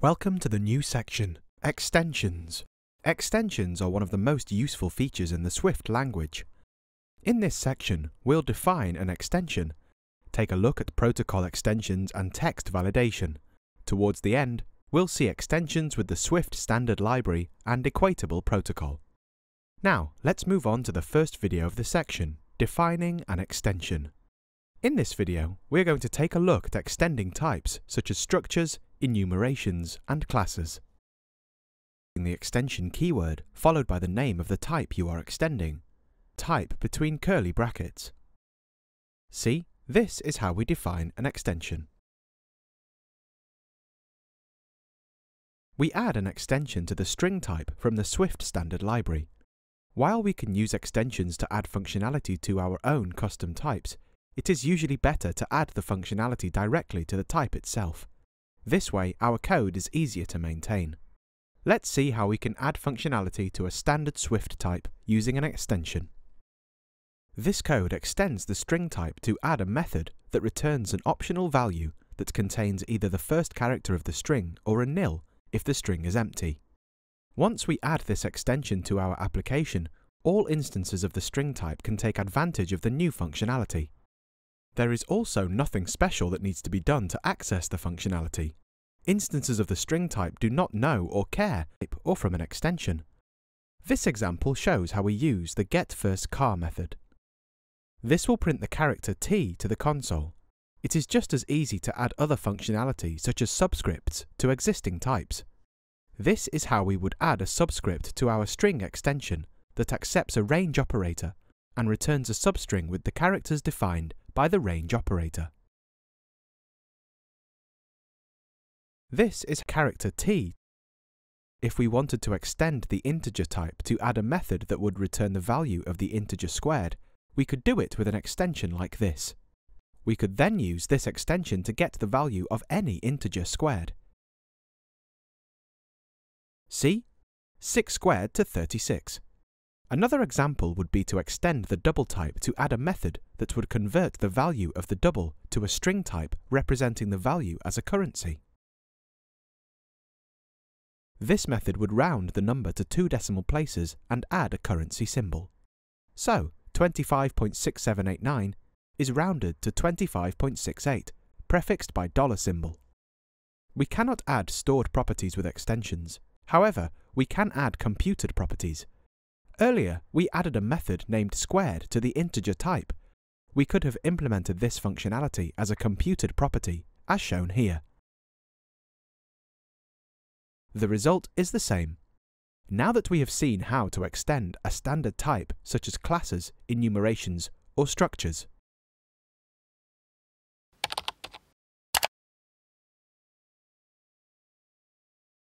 Welcome to the new section, Extensions. Extensions are one of the most useful features in the Swift language. In this section, we'll define an extension, take a look at protocol extensions and text validation. Towards the end, we'll see extensions with the Swift standard library and equatable protocol. Now, let's move on to the first video of the section, defining an extension. In this video, we're going to take a look at extending types such as structures, enumerations, and classes. The extension keyword followed by the name of the type you are extending. Type between curly brackets. See, this is how we define an extension. We add an extension to the string type from the Swift standard library. While we can use extensions to add functionality to our own custom types, it is usually better to add the functionality directly to the type itself. This way, our code is easier to maintain. Let's see how we can add functionality to a standard Swift type using an extension. This code extends the string type to add a method that returns an optional value that contains either the first character of the string or a nil if the string is empty. Once we add this extension to our application, all instances of the string type can take advantage of the new functionality. There is also nothing special that needs to be done to access the functionality. Instances of the string type do not know or care or from an extension. This example shows how we use the getFirstChar method. This will print the character t to the console. It is just as easy to add other functionality such as subscripts to existing types. This is how we would add a subscript to our string extension that accepts a range operator and returns a substring with the characters defined by the range operator. This is character t. If we wanted to extend the integer type to add a method that would return the value of the integer squared, we could do it with an extension like this. We could then use this extension to get the value of any integer squared. See? 6 squared to 36. Another example would be to extend the double type to add a method that would convert the value of the double to a string type representing the value as a currency. This method would round the number to two decimal places and add a currency symbol. So, 25.6789 is rounded to 25.68, prefixed by dollar symbol. We cannot add stored properties with extensions. However, we can add computed properties, Earlier, we added a method named squared to the integer type. We could have implemented this functionality as a computed property, as shown here. The result is the same. Now that we have seen how to extend a standard type such as classes, enumerations, or structures,